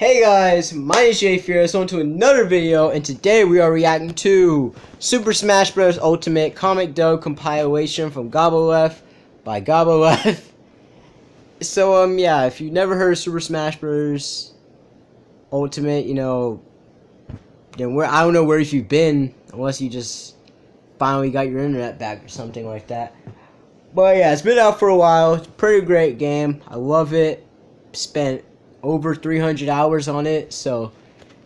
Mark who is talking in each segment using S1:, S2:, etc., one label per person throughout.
S1: Hey guys, my name is Jay Furious, on to another video, and today we are reacting to Super Smash Bros. Ultimate Comic Dub compilation from Gabaleth by Gabaleth. so, um, yeah, if you've never heard of Super Smash Bros. Ultimate, you know, then where I don't know where you've been, unless you just finally got your internet back or something like that. But yeah, it's been out for a while. It's a pretty great game. I love it. Spent over 300 hours on it, so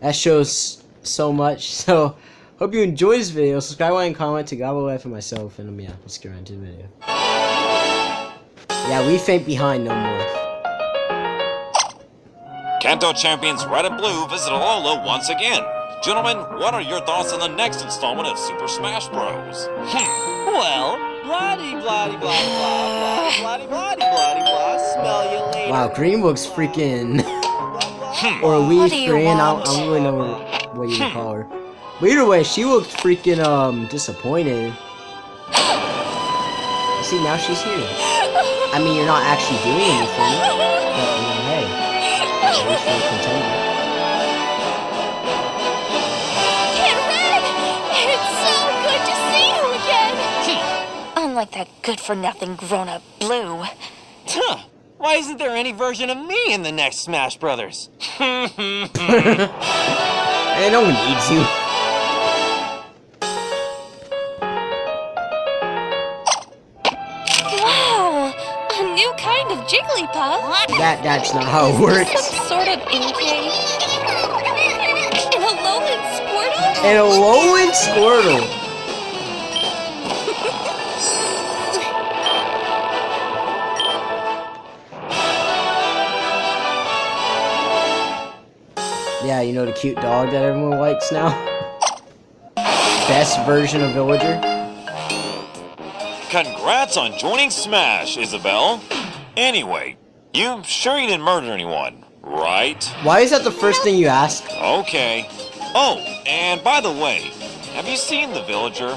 S1: that shows so much. So, hope you enjoy this video. Subscribe, and comment to Gabaleth and myself, and yeah, uh, let's get right into the video. Yeah, we faint behind no more.
S2: Kanto champions Red and Blue visit Alola once again. Gentlemen, what are your thoughts on the next installment of Super Smash Bros?
S3: Hmm. Well, bloody, bloody, bloody, blah, bloody, bloody, bloody, blah. Smell you later.
S1: Wow, Green looks freaking.
S2: Hmm.
S1: or
S4: What
S1: Leaf
S4: do you
S1: Green, I don't. I don't really know what you would call her. But either way, she looked freaking um disappointed. See, now she's here. I mean, you're not actually doing anything, but you know, hey, at least you're
S4: Unlike that good-for-nothing grown-up Blue.
S3: Huh. Why isn't there any version of me in the next Smash Brothers?
S1: Hey, no one needs you.
S4: Wow! A new kind of Jigglypuff!
S1: That that's not how it works.
S4: Some sort of Inkay. And a Alolan Squirtle?
S1: And a Alolan Squirtle. You know the cute dog that everyone likes now? Best version of Villager?
S2: Congrats on joining Smash, Isabelle. Anyway, you sure you didn't murder anyone, right?
S1: Why is that the first thing you ask?
S2: Okay. Oh, and by the way, have you seen the villager?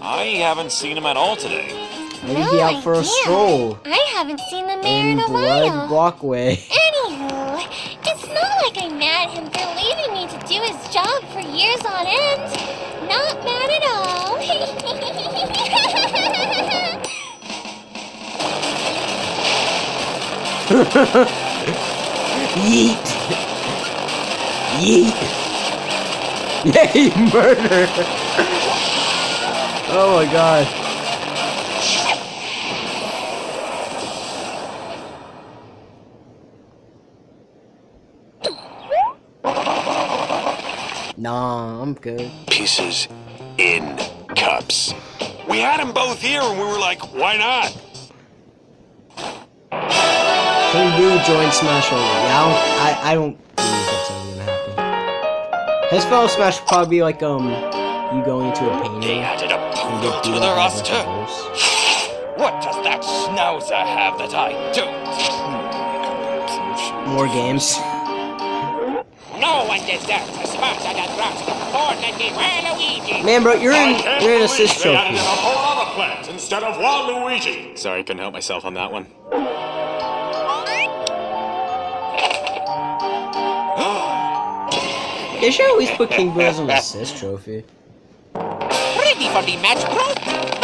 S2: I haven't seen him at all today.
S1: Maybe
S4: No
S1: be out oh, for a
S4: idea.
S1: stroll
S4: I haven't seen the mayor
S1: in
S4: in a
S1: Blood
S4: while.
S1: Blockway.
S4: His job for years on end. Not mad at all.
S1: Yeet! Yeet! Yay, murder! oh my god. Nah, I'm good.
S2: Pieces in cups. We had them both here and we were like, why not?
S1: King Boo joined Smash Ultimate. Yeah, I don't, I, I don't believe that's ever gonna happen. His fellow Smash would probably be like, um, you going into a painting
S2: They added a poodle to
S1: beat
S2: the
S1: up by
S2: roster. What does that schnauzer have that I don't?
S1: More games.
S5: No one deserves a sponsor that rocks more than the Waluigi.
S1: Man, bro, you're in, you're in
S6: believe
S1: assist
S6: they added
S1: trophy.
S6: a whole other plant instead of Waluigi. Sorry, couldn't help myself on that one.
S1: They should always put King Boo as an assist trophy.
S5: Ready for the match, bro?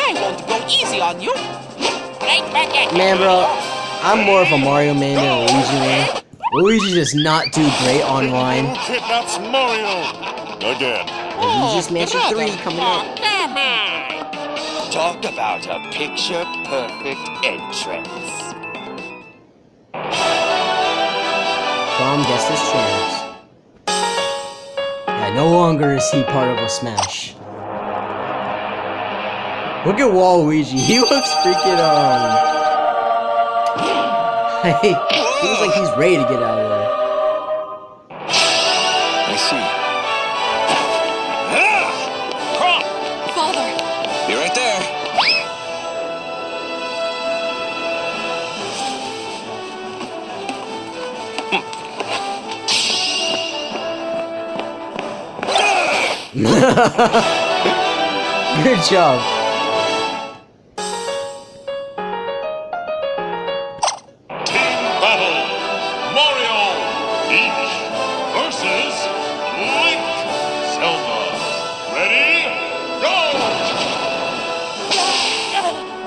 S5: I won't go easy on you. Right back at you.
S1: Man, bro, I'm more of a Mario man than a Luigi man. Luigi does not do great online.
S6: Who kidnaps Mario? Again.
S1: Luigi's Mansion 3 coming
S5: Oh,
S1: up.
S3: Talk about a picture perfect entrance.
S1: From Guess This Chance. Yeah, no longer is he part of a Smash. Look at Waluigi. He looks freaking, um... Hey, he looks like he's ready to get out of there.
S2: I see.
S4: Father,
S2: Be right there.
S1: Good job.
S6: Ready? Go!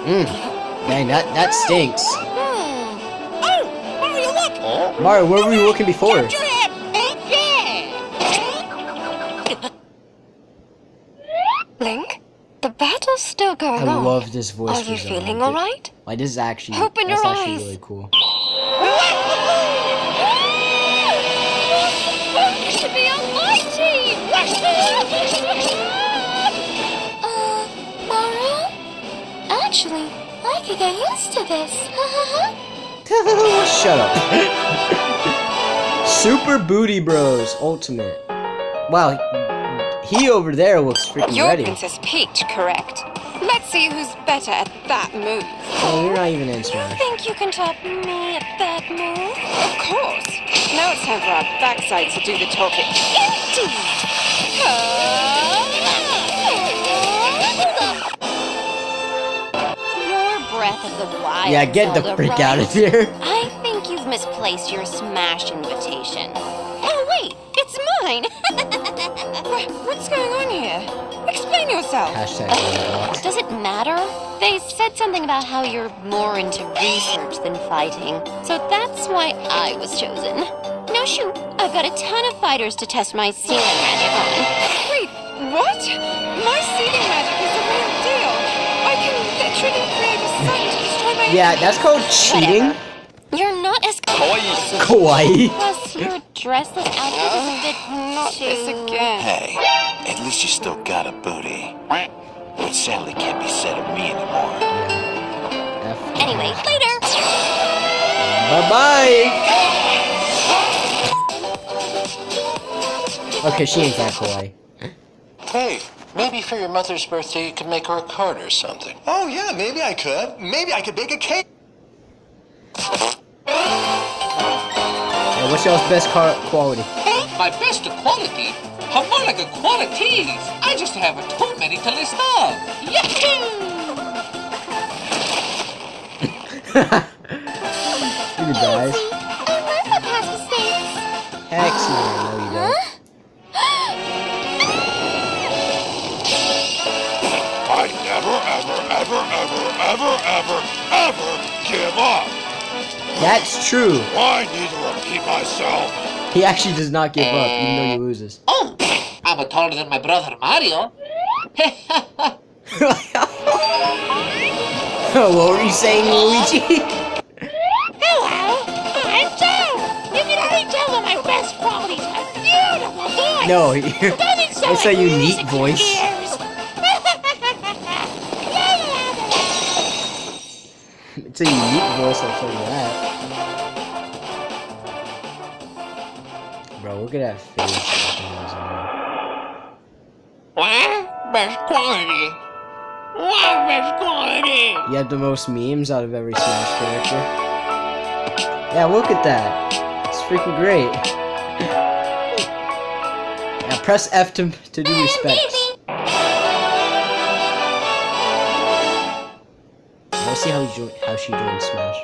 S1: Mmm. Dang, that, that stinks.
S5: Hmm. Oh, Mario, look!
S1: Mario, where were you looking before?
S4: Blink, the battle's still going on.
S1: I love this voice.
S4: Are you feeling alright?
S1: Like this is actually
S4: Open
S1: that's actually
S4: eyes.
S1: really cool.
S4: Actually, I could get used to this.
S1: Shut up. Super Booty Bros Ultimate. Wow, he over there looks freaking
S7: You're
S1: ready.
S7: Princess Peach, correct? Let's see who's better at that move.
S1: Oh, you're not even in
S4: you think you can top me at that move?
S7: Of course. Now it's time for our backsides to do the talking.
S4: Your of.
S1: Yeah, get the freak
S4: right?
S1: out of here.
S4: I think you've misplaced your Smash invitation. Oh wait, it's mine.
S7: What's going on here? Explain yourself.
S1: Hashtag Roblox.
S4: Does it matter? They said something about how you're more into research than fighting, so that's why I was chosen. No shoot, I've got a ton of fighters to test my sealing magic on.
S7: Wait, what? My seeding magic is the real deal. I can literally
S1: Yeah, that's called cheating.
S4: You're not as
S1: Kawaii.
S4: Plus, your dressless outfit is a bit
S7: Not
S4: too...
S7: this again.
S8: Hey, at least you still got a booty. Which sadly can't be said of me anymore.
S4: Anyway, later.
S1: Bye bye. Okay, she ain't that kawaii.
S9: Hey, maybe for your mother's birthday you could make her a card or something.
S10: Oh, yeah, maybe I could. Maybe I could bake a cake.
S1: Yeah, what's y'all's best car quality?
S5: My best quality? Harmonica qualities! I just have too many to list off. Yahoo!
S6: ever, ever, ever, ever give up.
S1: That's true.
S6: I need to repeat myself.
S1: He actually does not give up, even though he uh, loses.
S5: Oh, I'm taller than my brother Mario.
S1: what were you saying, Luigi?
S5: Hello, I'm Joe. You can already tell that my best qualities are beautiful voice.
S1: no,
S5: Stunning
S1: it's a unique voice.
S5: ears.
S1: A unique voice, I'll tell you that. Bro, look at that face.
S5: What? Best quality. What best quality?
S1: You have the most memes out of every Smash character. Yeah, look at that. It's freaking great. Yeah, press F to, to do respects. Let's see how, he jo- how she joins Smash.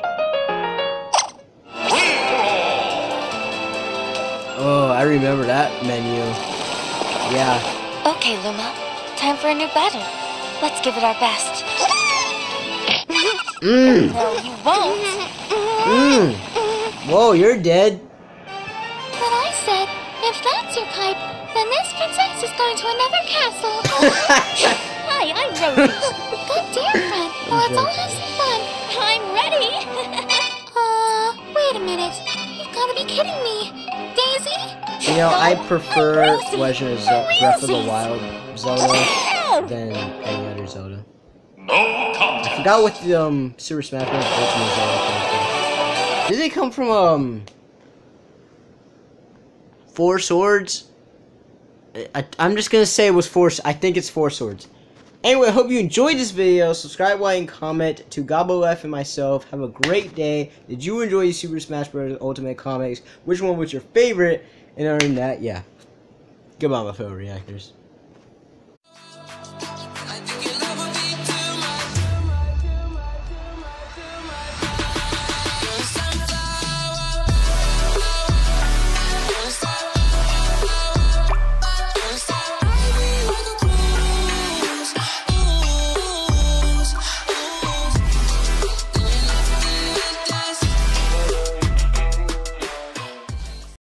S1: Oh, I remember that menu. Yeah.
S4: Okay, Luma. Time for a new battle. Let's give it our best.
S1: Mmm.
S4: No, you won't.
S1: Mmm. Whoa, you're dead.
S4: But I said, if that's your pipe, then this princess is going to another castle. Hi, I'm Rosie. Good dear friend. Let's all have some fun. I'm ready. uh, wait a minute. You've got to be kidding me. Daisy?
S1: You know, I prefer Legend of Zelda Breath of the Wild Zelda than any other Zelda.
S6: No
S1: I
S6: contest.
S1: forgot what the um Super Smash Bros. Ultimate Zelda came from. Did it come from um Four Swords? I, I'm just gonna say it was four. I think it's Four Swords. Anyway, I hope you enjoyed this video. Subscribe, like, and comment to Gabaleth and myself. Have a great day. Did you enjoy Super Smash Bros. Ultimate Comics? Which one was your favorite? And other than that, yeah. Goodbye, my fellow reactors.